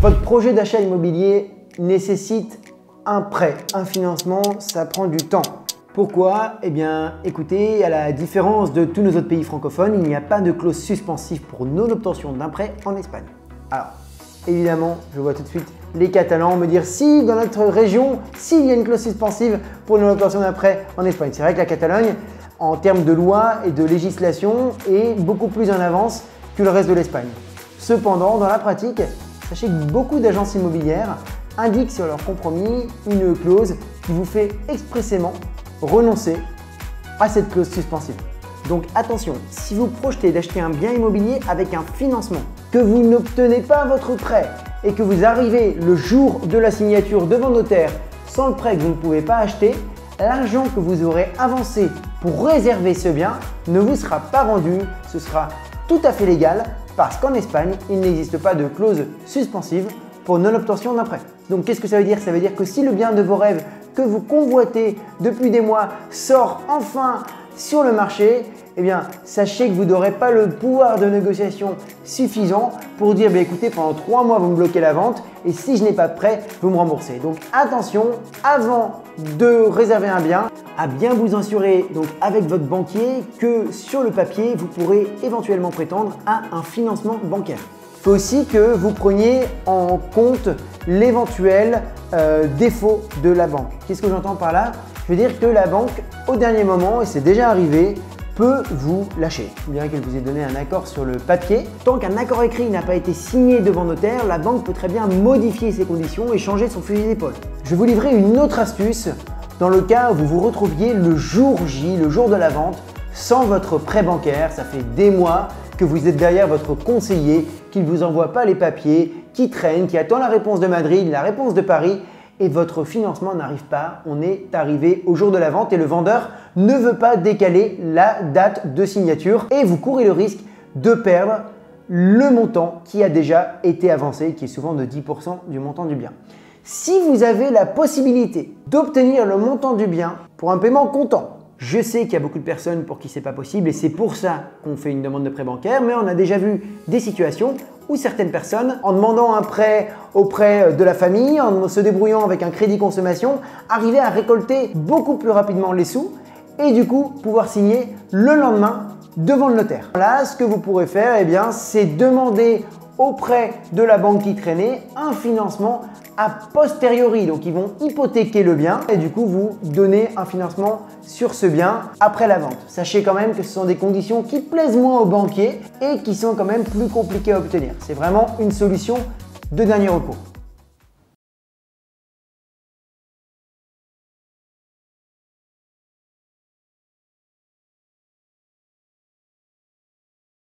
Votre projet d'achat immobilier nécessite un prêt, un financement, ça prend du temps. Pourquoi? Eh bien, écoutez, à la différence de tous nos autres pays francophones, il n'y a pas de clause suspensive pour non-obtention d'un prêt en Espagne. Alors, évidemment, je vois tout de suite les Catalans me dire si dans notre région, s'il y a une clause suspensive pour non-obtention d'un prêt en Espagne. C'est vrai que la Catalogne, en termes de loi et de législation, est beaucoup plus en avance que le reste de l'Espagne. Cependant, dans la pratique, sachez que beaucoup d'agences immobilières indiquent sur leur compromis une clause qui vous fait expressément renoncer à cette clause suspensive. Donc attention, si vous projetez d'acheter un bien immobilier avec un financement, que vous n'obtenez pas votre prêt et que vous arrivez le jour de la signature devant notaire sans le prêt que vous ne pouvez pas acheter, l'argent que vous aurez avancé pour réserver ce bien ne vous sera pas rendu, ce sera tout à fait légal parce qu'en Espagne, il n'existe pas de clause suspensive pour non-obtention d'un prêt. Donc qu'est-ce que ça veut dire? Ça veut dire que si le bien de vos rêves vous convoitez depuis des mois sort enfin sur le marché, eh bien, sachez que vous n'aurez pas le pouvoir de négociation suffisant pour dire, bah, écoutez, pendant trois mois, vous me bloquez la vente et si je n'ai pas prêt, vous me remboursez. Donc attention, avant de réserver un bien, à bien vous assurer donc avec votre banquier que sur le papier, vous pourrez éventuellement prétendre à un financement bancaire. Aussi que vous preniez en compte l'éventuel euh, défaut de la banque. Qu'est-ce que j'entends par là? Je veux dire que la banque, au dernier moment, et c'est déjà arrivé, peut vous lâcher. Bien qu'elle vous ait donné un accord sur le papier, tant qu'un accord écrit n'a pas été signé devant notaire, la banque peut très bien modifier ses conditions et changer son fusil d'épaule. Je vais vous livrer une autre astuce dans le cas où vous vous retrouviez le jour J, le jour de la vente, sans votre prêt bancaire. Ça fait des mois que vous êtes derrière votre conseiller, qu'il ne vous envoie pas les papiers, qui traîne, qui attend la réponse de Madrid, la réponse de Paris et votre financement n'arrive pas. On est arrivé au jour de la vente et le vendeur ne veut pas décaler la date de signature et vous courez le risque de perdre le montant qui a déjà été avancé, qui est souvent de 10% du montant du bien. Si vous avez la possibilité d'obtenir le montant du bien pour un paiement comptant, je sais qu'il y a beaucoup de personnes pour qui c'est pas possible et c'est pour ça qu'on fait une demande de prêt bancaire, mais on a déjà vu des situations où certaines personnes, en demandant un prêt auprès de la famille, en se débrouillant avec un crédit consommation, arrivaient à récolter beaucoup plus rapidement les sous et du coup pouvoir signer le lendemain devant le notaire. Là, ce que vous pourrez faire, eh c'est demander auprès de la banque qui traînait un financement a posteriori. Donc ils vont hypothéquer le bien et du coup vous donner un financement sur ce bien après la vente. Sachez quand même que ce sont des conditions qui plaisent moins aux banquiers et qui sont quand même plus compliquées à obtenir. C'est vraiment une solution de dernier recours.